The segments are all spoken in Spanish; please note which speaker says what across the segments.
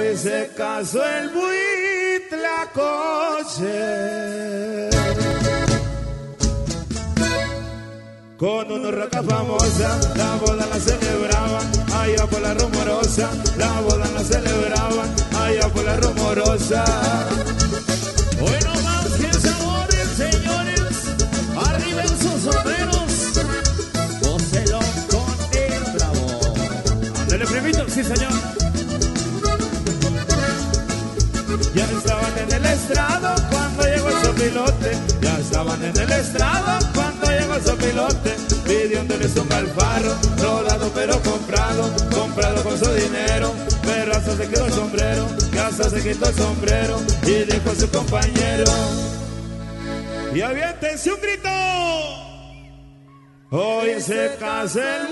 Speaker 1: Hoy se casó el buitlacoche Con una roca famosa, la boda la celebraban, allá por la rumorosa, la boda la celebraban, allá por la rumorosa.
Speaker 2: Bueno más que sabores, señores, arriba en sus sombreros, gócelo con el bravo. Ándale, primito, sí señor.
Speaker 1: Ya estaban en el estrado cuando llegó el sopilote. Ya estaban en el estrado cuando llegó el sopilote. Pidiéndoles un alfarro, rodado pero comprado, comprado con su dinero. Pero se quedó el sombrero, hasta se quitó el sombrero y dijo a su compañero. Y aviéntense un grito. Hoy se casa el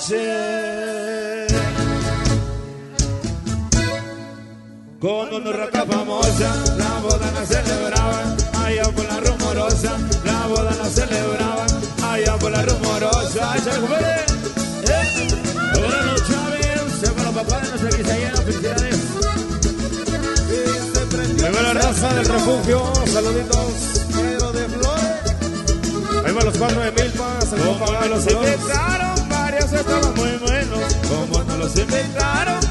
Speaker 1: Huitlacoche. Con una roca famosa, la boda la celebraban, allá por la rumorosa, la boda la celebraban, allá por la rumorosa. ¡Échale, compadre!
Speaker 2: ¡Eh! Ahora los Chávez, se para los papás de nuestra quinceañera, felicidades.
Speaker 3: Ahí va la raza del refugio, saluditos. Pedro de Flores. Ahí va los cuatro de Milpa, saludos
Speaker 1: Como
Speaker 3: para
Speaker 1: no los inventaron, varios estaban muy buenos. Como no los inventaron,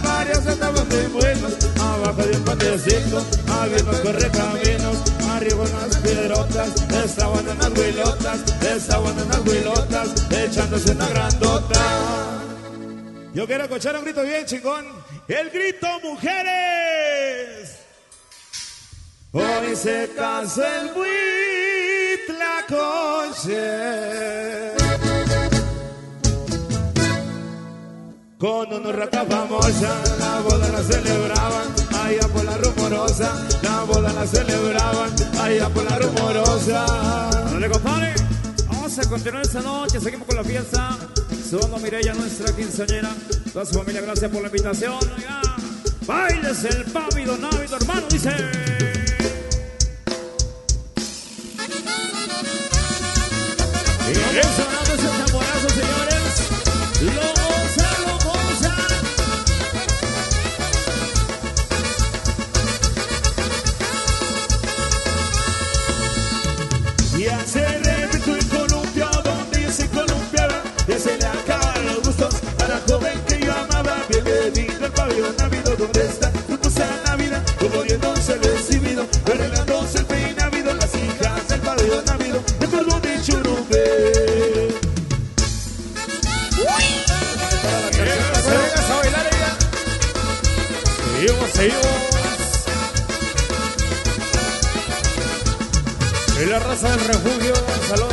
Speaker 1: Un patecito, había unos correcaminos. Arriba unas piedrotas, estaban unas huilotas, estaban unas huilotas, echándose una grandota. Yo quiero escuchar un grito bien chingón. El grito mujeres. Hoy se casó el buitlacoche Con una roca famosa La boda la celebraban Allá por la rumorosa La boda la celebraban Allá por la rumorosa
Speaker 2: Dale, compadre. Vamos a continuar esta noche, seguimos con la fiesta. Somos Mireya, nuestra quinceañera. Toda su familia, gracias por la invitación. Oiga, bailes el pávido návido, hermano, dice.
Speaker 3: Seguimos, seguimos. Y la raza del refugio, un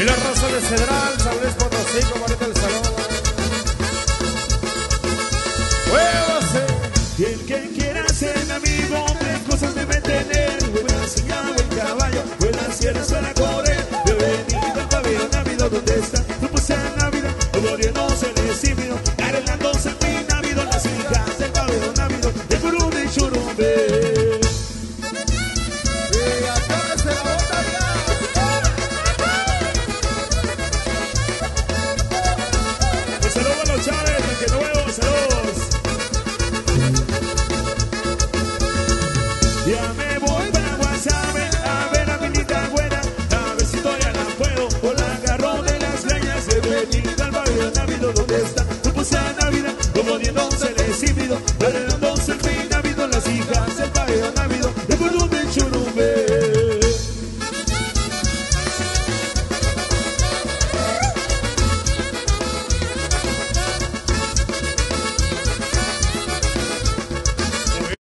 Speaker 1: Y la raza de Cedral, San Luis Potosí, Comarita del Salón. Huevase. Y el que quiera
Speaker 3: ser mi amigo, tres cosas debe tener. Buena silla, buen caballo, buena
Speaker 1: sierra, suena Charlie.